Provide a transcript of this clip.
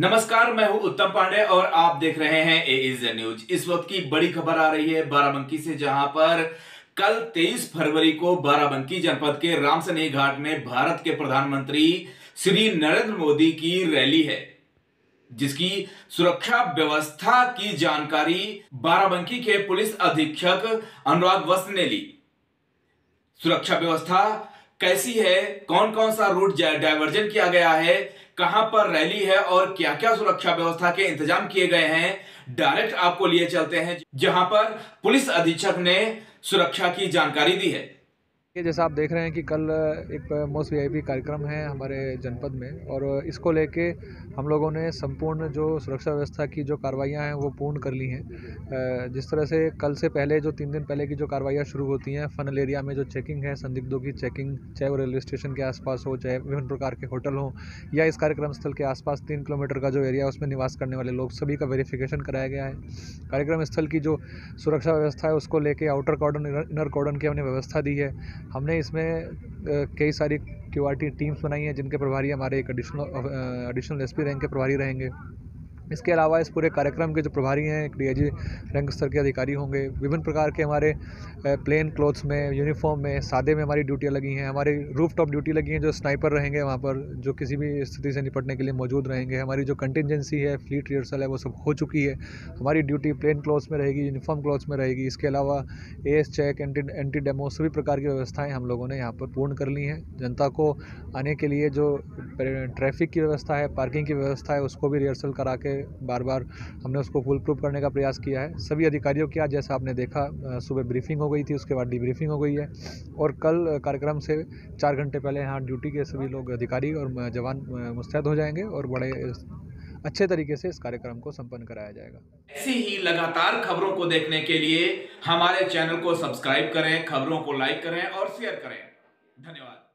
नमस्कार, मैं हूँ उत्तम पांडे और आप देख रहे हैं ए इज़ न्यूज़ इस वक्त की बड़ी खबर आ रही है बाराबंकी से, जहाँ पर कल 23 फरवरी को बाराबंकी जनपद के रामसनी घाट में भारत के प्रधानमंत्री श्री नरेंद्र मोदी की रैली है, जिसकी सुरक्षा व्यवस्था की जानकारी बाराबंकी के पुलिस अधीक्षक अनुराग वस्त ने ली। सुरक्षा व्यवस्था कैसी है? कौन कौन सा रूट डायवर्जन किया गया है? कहाँ पर रैली है और क्या क्या सुरक्षा व्यवस्था के इंतज़ाम किए गए हैं, डायरेक्ट आपको लिए चलते हैं, जहाँ पर पुलिस अधीक्षक ने सुरक्षा की जानकारी दी है। ये जैसा आप देख रहे हैं कि कल एक मोस्ट वीआईपी कार्यक्रम है हमारे जनपद में और इसको लेके हम लोगों ने संपूर्ण जो सुरक्षा व्यवस्था की जो कार्रवाइयाँ हैं वो पूर्ण कर ली हैं। जिस तरह से कल से पहले जो तीन दिन पहले की जो कार्रवाइयाँ शुरू होती हैं, फनल एरिया में जो चेकिंग है, संदिग्धों की चेकिंग, चाहे वो रेलवे स्टेशन के आसपास हो, चाहे विभिन्न प्रकार के होटल हों या इस कार्यक्रम स्थल के आसपास तीन किलोमीटर का जो एरिया है, उसमें निवास करने वाले लोग, सभी का वेरिफिकेशन कराया गया है। कार्यक्रम स्थल की जो सुरक्षा व्यवस्था है, उसको लेके आउटर कॉर्डन इनर कॉर्डन की हमने व्यवस्था दी है। हमने इसमें कई सारी क्यूआरटी टीम्स बनाई हैं जिनके प्रभारी हमारे एक एडिशनल एडिशनल एसपी रैंक के प्रभारी रहेंगे। इसके अलावा इस पूरे कार्यक्रम के जो प्रभारी हैं, एक डीआईजी रैंक स्तर के अधिकारी होंगे, विभिन्न प्रकार के हमारे प्लेन क्लोथ्स में यूनिफॉर्म में, सादे में हमारी ड्यूटियाँ लगी हैं, हमारी रूफ टॉप ड्यूटी लगी हैं, जो स्नाइपर रहेंगे वहाँ पर, जो किसी भी स्थिति से निपटने के लिए मौजूद रहेंगे। हमारी जो कंटिजेंसी है फ्लीट रिहर्सल है, वो सब हो चुकी है। हमारी ड्यूटी प्लेन क्लोथ्स में रहेगी यूनिफॉर्म क्लोथ्स में रहेगी। इसके अलावा एएस चेक एंटी एंटी डेमो सभी प्रकार की व्यवस्थाएँ हम लोगों ने यहाँ पर पूर्ण कर ली हैं। जनता को आने के लिए जो ट्रैफ़िक की व्यवस्था है पार्किंग की व्यवस्था है, उसको भी रिहर्सल करा के बार बार हमने उसको फुल प्रूफ करने का प्रयास किया है। सभी अधिकारियों की आज जैसा आपने देखा सुबह ब्रीफिंग हो गई थी, उसके बाद डिब्रीफिंग हो गई है और कल कार्यक्रम से चार घंटे पहले यहाँ ड्यूटी के सभी लोग अधिकारी और जवान मुस्तैद हो जाएँगे और बड़े अच्छे तरीके से इस कार्यक्रम को संपन्न कराया जाएगा। ऐसी ही लगातार खबरों को देखने के लिए हमारे चैनल को सब्सक्राइब करें, खबरों को लाइक करें और शेयर करें। धन्यवाद।